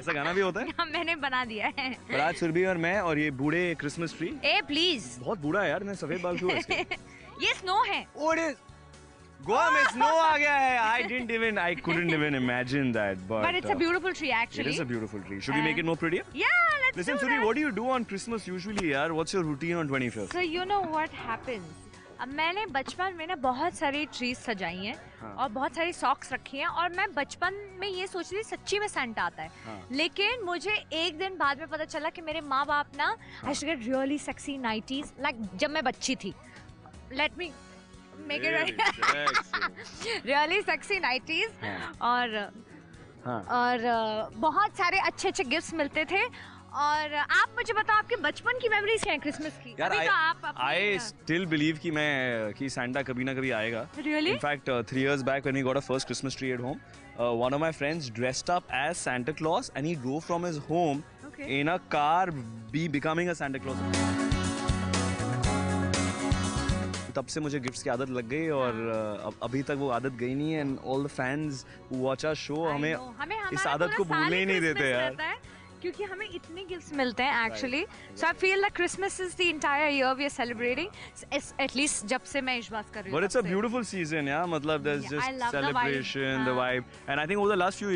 ऐसा गाना भी होता है मैंने बना दिया है पर आज सुरभि और मैं और ये बूढ़े क्रिसमस ट्री ए प्लीज़ बहुत बूढ़ा है यार मैं सफ़ेद बाल क्यों ये स्नो है What is गोवा में स्नो आ गया है I didn't even I couldn't even imagine that but but it's uh, a uh, beautiful tree actually. it is a beautiful tree should uh, we make it more prettier yeah let's Listen, do Suri, that. what do you do on Christmas usually, yaar? What's your routine on 25th? So you know what happens? अब मैंने बचपन में ना बहुत सारी trees सजाई हैं हाँ। और बहुत सारी सॉक्स रखी हैं और मैं बचपन में ये सोच रही थी सच्ची में सेंटा आता है हाँ। लेकिन मुझे एक दिन बाद में पता चला कि मेरे माँ बाप ना I should get really sexy nighties like जब मैं बच्ची थी let me make it really sexy nighties. और हाँ. और बहुत सारे अच्छे अच्छे गिफ्ट्स मिलते थे और आप मुझे बताओ आपके बचपन की मेमोरीज क्या है क्रिसमस की? यार आई आई स्टिल बिलीव कि मैं कि सैंटा कभी ना कभी आएगा। Really in fact three years back when we got a first Christmas tree at home one of my friends dressed up as Santa Claus and he drove from his home in a car be becoming a Santa Claus तब से मुझे gifts की आदत लग गई और हाँ। uh, अभी तक वो आदत गई नहीं and all the fans watch our show हमें इस आदत को भूलने ही नहीं देते यार। क्योंकि हमें इतने गिफ्ट्स मिलते हैं actually so I feel that Christmas is the entire year we are celebrating at least जब से मैं बात कर रही हूँ But it's a तब से। beautiful season, yeah. Matlab, there's Yeah, I just love the vibe. celebration, the हाँ. vibe, and I think over the last few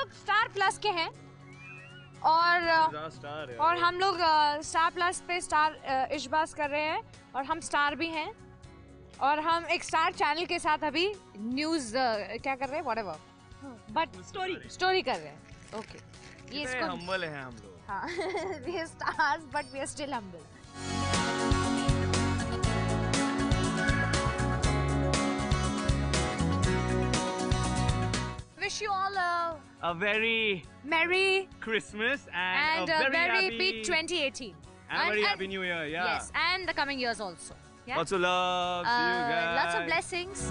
लोग स्टार प्लस के हैं और और हम लोग स्टार प्लस पे स्टार इशबास कर रहे हैं और हम स्टार भी हैं और हम एक स्टार चैनल के साथ अभी न्यूज़ क्या कर रहे हैं? व्हाटएवर बट स्टोरी स्टोरी कर रहे हैं। Okay okay. ये इसको humble हैं हम लोग. हाँ। We are stars but we are still humble wish you all a A very merry Christmas and, and, a very, happy, big 2018 and, very happy New Year. Yeah. yes and the coming years also yeah Lots of love. Uh, guys. lots of blessings